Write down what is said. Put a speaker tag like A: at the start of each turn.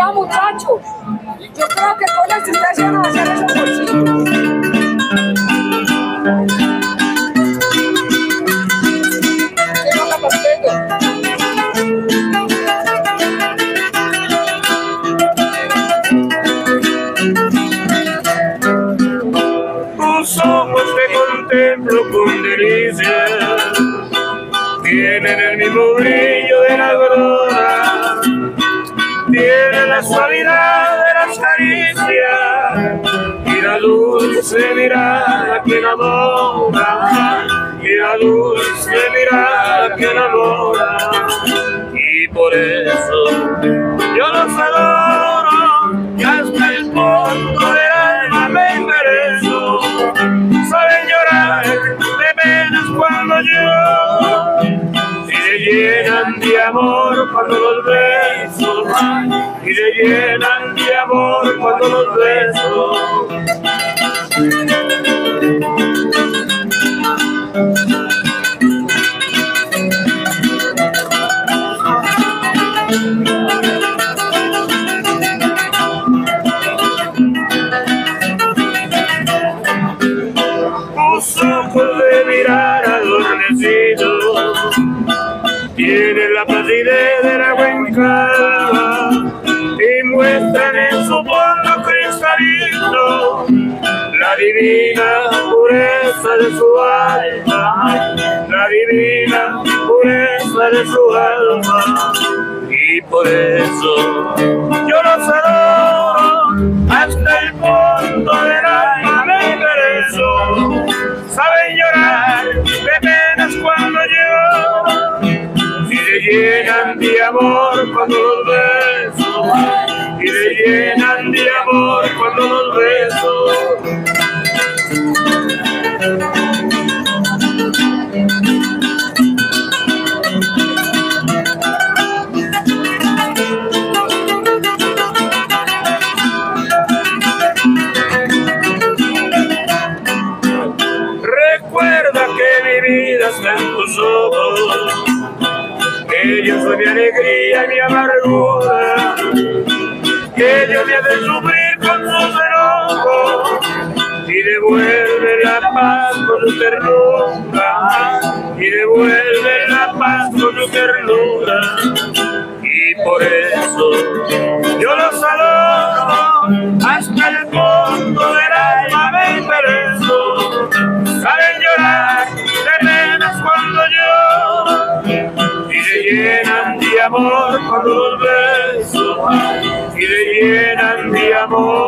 A: oportunidad, muchachos. Yo creo que con a eso sí. ¿Qué no la paseo?
B: Tus ojos te contemplo con delicia, tienen el mismo brillo de la aurora, tienen la suavidad de las caricias y la dulce mirada que enamora, y la dulce mirada que enamora, y por eso yo los adoro, y hasta el fondo del alma me intereso, saben llorar de penas cuando yo llenan de amor cuando los beso y le llenan de amor cuando los beso tienen la placidez de la buen calma y muestran en su fondo cristalino la divina pureza de su alma, la divina pureza de su alma. Y por eso yo los adoro llenan de amor cuando los beso y le llenan de amor cuando los beso que yo soy mi alegría y mi amargura, que ellos me hacen sufrir con sus enojos y devuelve la paz con su ternura, y devuelve la paz con su ternura, y por eso yo los adoro amor los beso y le llenan de amor